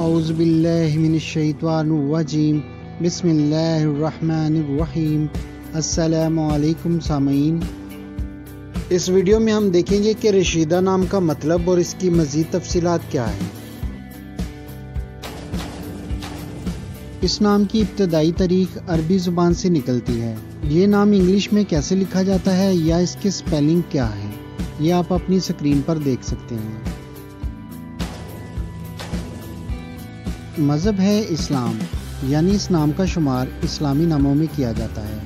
अउज़बिल्लिमिनशैतानुर्रजीम बिस्मिल्लाहिर्रहमानिर्रहीम अस्सलामुअलैकुम सामीन इस वीडियो में हम देखेंगे कि रशीदा नाम का मतलब और इसकी मज़ीद तफसीलात क्या है। इस नाम की इब्तदाई तारीख अरबी ज़ुबान से निकलती है। ये नाम इंग्लिश में कैसे लिखा जाता है या इसके स्पेलिंग क्या है, ये आप अपनी स्क्रीन पर देख सकते हैं। मज़हब है इस्लाम, यानी इस नाम का शुमार इस्लामी नामों में किया जाता है।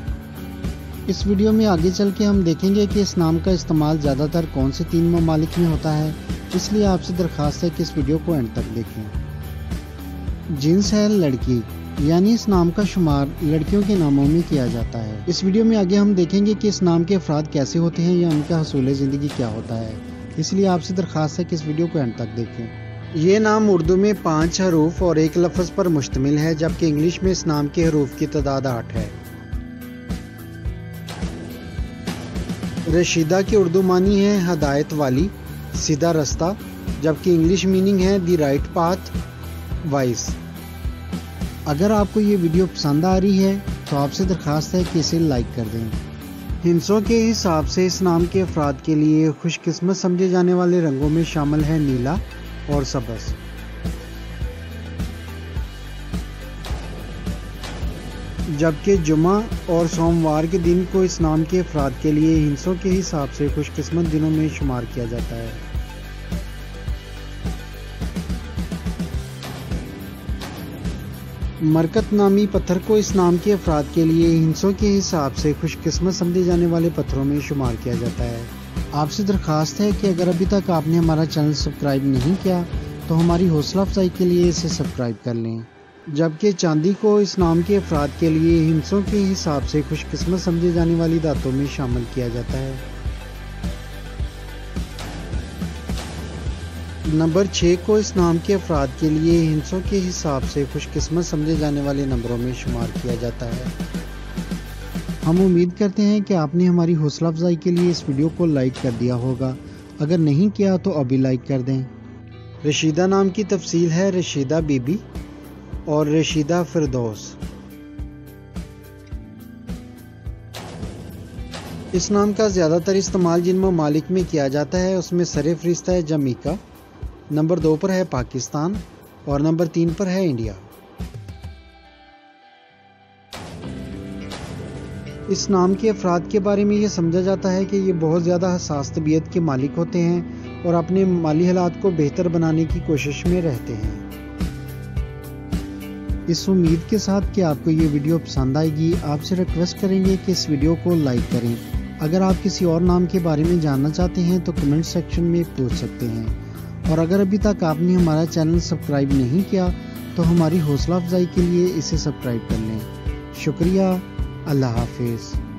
इस वीडियो में आगे चल के हम देखेंगे कि इस नाम का इस्तेमाल ज़्यादातर कौन से तीन ममालिक में होता है, इसलिए आपसे दरख्वास्त है कि इस वीडियो को एंड तक देखें। जिन्स है लड़की, यानी इस नाम का शुमार लड़कियों के नामों में किया जाता है। इस वीडियो में आगे हम देखेंगे कि इस नाम के अफराद कैसे होते हैं या उनका हसूल ज़िंदगी क्या होता है, इसलिए आपसे दरख्वास्त है कि इस वीडियो को एंड तक देखें। ये नाम उर्दू में पाँच हरूफ और एक लफ्ज़ पर मुश्तमिल है, जबकि इंग्लिश में इस नाम के हरूफ की तादाद आठ है। रशीदा की उर्दू मानी है हदायत वाली, सीधा रास्ता, जबकि इंग्लिश मीनिंग है दी राइट पाथ, वाइस। अगर आपको ये वीडियो पसंद आ रही है तो आपसे दरख्वास्त है कि इसे लाइक कर दें। हिंसों के हिसाब से इस नाम के अफराद के लिए खुशकिस्मत समझे जाने वाले रंगों में शामिल है नीला और सबस जबकि जुमा और सोमवार के दिन को इस नाम के अफराद के लिए हिंसों के हिसाब से खुशकिस्मत दिनों में शुमार किया जाता है। मरकत नामी पत्थर को इस नाम के अफराद के लिए हिंसों के हिसाब से खुशकिस्मत समझे जाने वाले पत्थरों में शुमार किया जाता है। आपसे दरख्वास्त है कि अगर अभी तक आपने हमारा चैनल सब्सक्राइब नहीं किया तो हमारी हौसला अफजाई के लिए इसे सब्सक्राइब कर लें। जबकि चांदी को इस नाम के अफराद के लिए हिंसों के हिसाब से खुशकिस्मत समझे जाने वाली दातों में शामिल किया जाता है। नंबर छः को इस नाम के अफराद के लिए हिंसों के हिसाब से खुशकिस्मत समझे जाने वाले नंबरों में शुमार किया जाता है। हम उम्मीद करते हैं कि आपने हमारी हौसला अफजाई के लिए इस वीडियो को लाइक कर दिया होगा। अगर नहीं किया तो अभी लाइक कर दें। रशीदा नाम की तफसील है रशीदा बीबी और रशीदा फिरदौस। इस नाम का ज़्यादातर इस्तेमाल जिन ममालिक में किया जाता है, उसमें सर फरिश्ता है जमीका, नंबर दो पर है पाकिस्तान और नंबर तीन पर है इंडिया। इस नाम के अफराद के बारे में ये समझा जाता है कि ये बहुत ज़्यादा हसास तबीयत के मालिक होते हैं और अपने माली हालात को बेहतर बनाने की कोशिश में रहते हैं। इस उम्मीद के साथ कि आपको ये वीडियो पसंद आएगी, आपसे रिक्वेस्ट करेंगे कि इस वीडियो को लाइक करें। अगर आप किसी और नाम के बारे में जानना चाहते हैं तो कमेंट सेक्शन में पूछ सकते हैं। और अगर अभी तक आपने हमारा चैनल सब्सक्राइब नहीं किया तो हमारी हौसला अफजाई के लिए इसे सब्सक्राइब कर लें। शुक्रिया। अल्लाह हाफिज़।